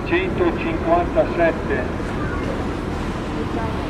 357